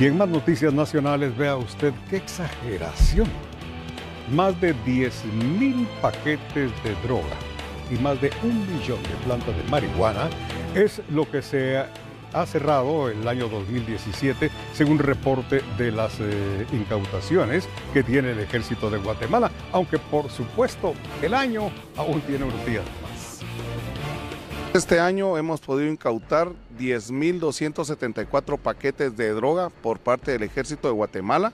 Y en más noticias nacionales, vea usted qué exageración. Más de 10 mil paquetes de droga y más de un millón de plantas de marihuana es lo que se ha cerrado el año 2017 según reporte de las eh, incautaciones que tiene el ejército de Guatemala, aunque por supuesto el año aún tiene unos días. Este año hemos podido incautar 10.274 paquetes de droga por parte del ejército de Guatemala.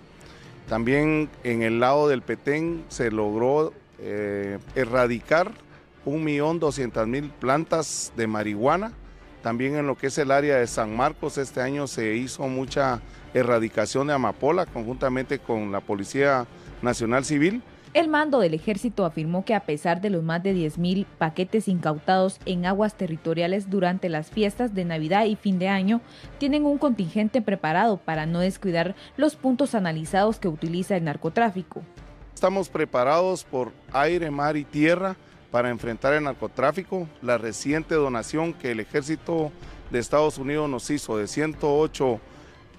También en el lado del Petén se logró eh, erradicar 1.200.000 plantas de marihuana también en lo que es el área de San Marcos, este año se hizo mucha erradicación de amapola conjuntamente con la Policía Nacional Civil. El mando del ejército afirmó que a pesar de los más de 10.000 paquetes incautados en aguas territoriales durante las fiestas de Navidad y fin de año, tienen un contingente preparado para no descuidar los puntos analizados que utiliza el narcotráfico. Estamos preparados por aire, mar y tierra para enfrentar el narcotráfico. La reciente donación que el ejército de Estados Unidos nos hizo de 108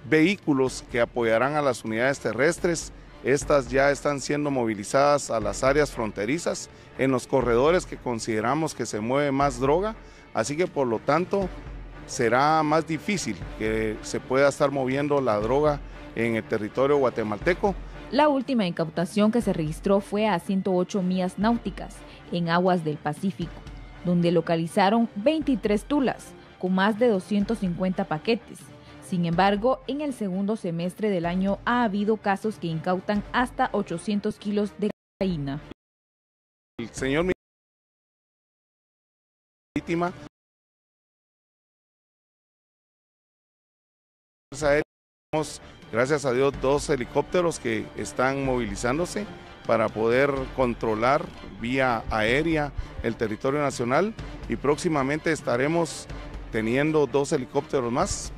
vehículos que apoyarán a las unidades terrestres. Estas ya están siendo movilizadas a las áreas fronterizas, en los corredores que consideramos que se mueve más droga, así que por lo tanto será más difícil que se pueda estar moviendo la droga en el territorio guatemalteco. La última incautación que se registró fue a 108 millas náuticas en aguas del Pacífico, donde localizaron 23 tulas con más de 250 paquetes. Sin embargo, en el segundo semestre del año ha habido casos que incautan hasta 800 kilos de cocaína. El señor víctima gracias a Dios, dos helicópteros que están movilizándose para poder controlar vía aérea el territorio nacional y próximamente estaremos teniendo dos helicópteros más